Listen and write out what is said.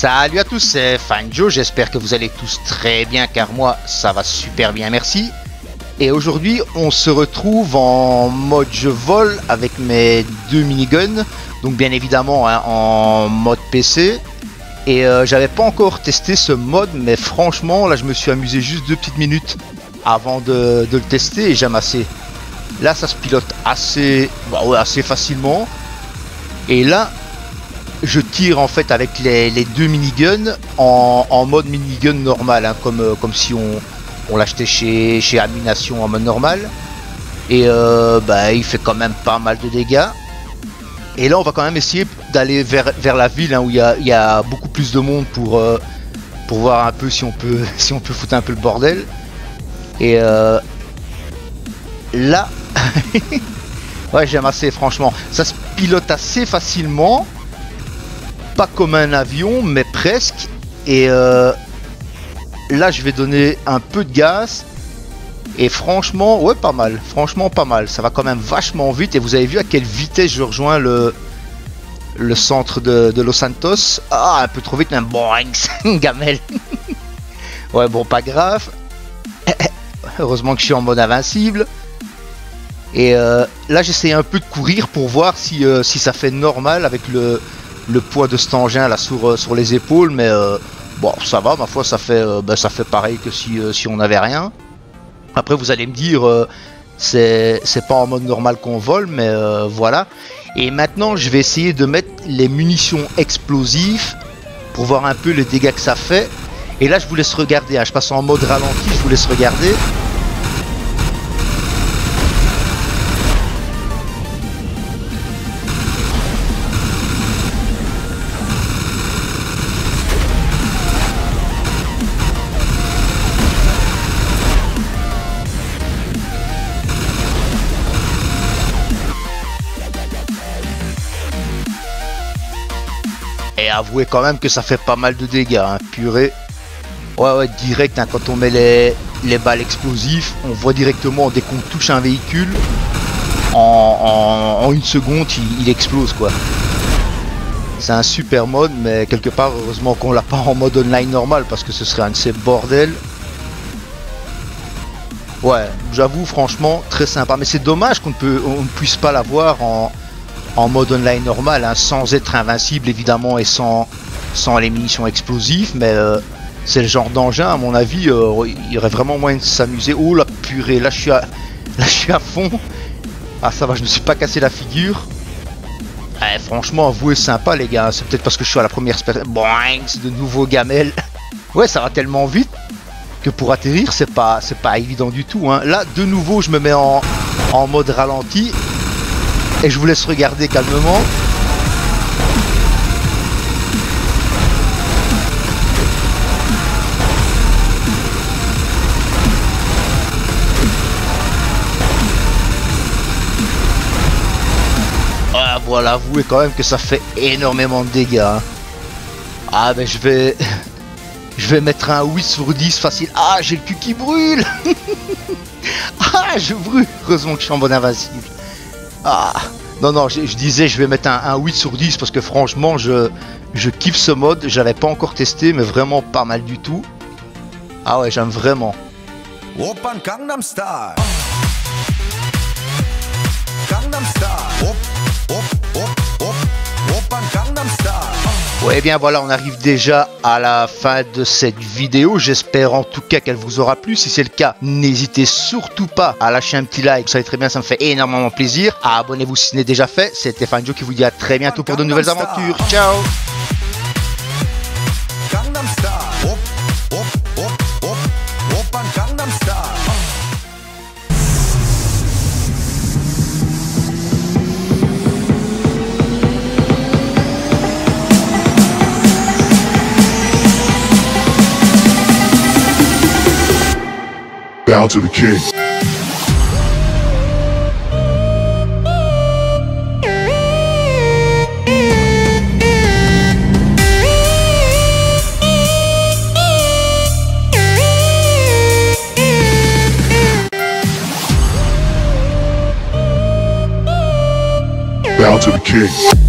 Salut à tous, c'est Fanjo, j'espère que vous allez tous très bien car moi ça va super bien, merci. Et aujourd'hui on se retrouve en mode je vole avec mes deux miniguns, donc bien évidemment hein, en mode PC. Et euh, j'avais pas encore testé ce mode, mais franchement là je me suis amusé juste deux petites minutes avant de, le tester et j'aime assez. Là ça se pilote assez, bah facilement. Et là je tire en fait avec les, deux miniguns en, en, mode minigun normal, hein, comme, euh, comme si on, on l'achetait chez, chez Amination en mode normal. Et euh, bah, il fait quand même pas mal de dégâts. Et là, on va quand même essayer d'aller vers, vers la ville hein, où il y, y, a beaucoup plus de monde pour, euh, pour voir un peu si on peut si on peut foutre un peu le bordel. Et là, ouais, j'aime assez franchement. Ça se pilote assez facilement comme un avion, mais presque. Et euh, là, je vais donner un peu de gaz. Et franchement, ouais, pas mal. Franchement, pas mal. Ça va quand même vachement vite. Et vous avez vu à quelle vitesse je rejoins le, le centre de, Los Santos. Ah, un peu trop vite, un boing, gamelle. ouais, bon, pas grave. Heureusement que je suis en mode invincible. Et euh, là, j'essaie un peu de courir pour voir si, euh, si ça fait normal avec le, le poids de cet engin là sur, euh, sur les épaules, mais euh, bon, ça va, ma foi, ça fait, euh, ben, ça fait pareil que si, on n'avait rien. Après, vous allez me dire, c'est pas en mode normal qu'on vole, mais voilà. Et maintenant, je vais essayer de mettre les munitions explosives pour voir un peu les dégâts que ça fait. Et là, je vous laisse regarder. Hein. Je passe en mode ralenti, je vous laisse regarder. Et avouez quand même que ça fait pas mal de dégâts, hein, purée. Ouais, ouais, direct, hein, quand on met les, les balles explosives, on voit directement dès qu'on touche un véhicule, en, une seconde, il, explose quoi. C'est un super mode, mais quelque part, heureusement qu'on l'a pas en mode online normal, parce que ce serait un de ces bordels. Ouais, j'avoue, franchement, très sympa. Mais c'est dommage qu'on ne puisse pas l'avoir en, en mode online normal, hein, sans être invincible évidemment et sans, sans les munitions explosives, mais euh, c'est le genre d'engin à mon avis, euh, il y aurait vraiment moyen de s'amuser. Oh la purée, là je suis à, là, je suis à fond. Ah ça va, je ne suis pas cassé la figure. Eh, franchement, avouez sympa les gars, c'est peut-être parce que je suis à la première Boing, c'est de nouveaux gamelles. ouais, ça va tellement vite que pour atterrir, c'est pas pas évident du tout. Hein. Là, de nouveau, je me mets en mode ralenti et je vous laisse regarder calmement. Ah voilà, avouez quand même que ça fait énormément de dégâts. Hein. Ah ben je vais... Je vais mettre un 8 sur 10 facile. Ah j'ai le cul qui brûle Ah je brûle Heureusement que je suis en bonne invincible. Ah non, non, je, disais je vais mettre un, 8 sur 10 parce que franchement, je, je kiffe ce mode. J'avais pas encore testé, mais vraiment pas mal du tout. Ah ouais, j'aime vraiment. Style. Gangnam Style. Gangnam Style. Ouais, eh bien voilà, on arrive déjà à la fin de cette vidéo. J'espère en tout cas qu'elle vous aura plu. Si c'est le cas, n'hésitez surtout pas à lâcher un petit like. Vous savez très bien, ça me fait énormément plaisir. Abonnez-vous si ce n'est déjà fait. C'était Fanjo qui vous dit à très bientôt pour de nouvelles aventures. Ciao Bow to the king. Bow to the king.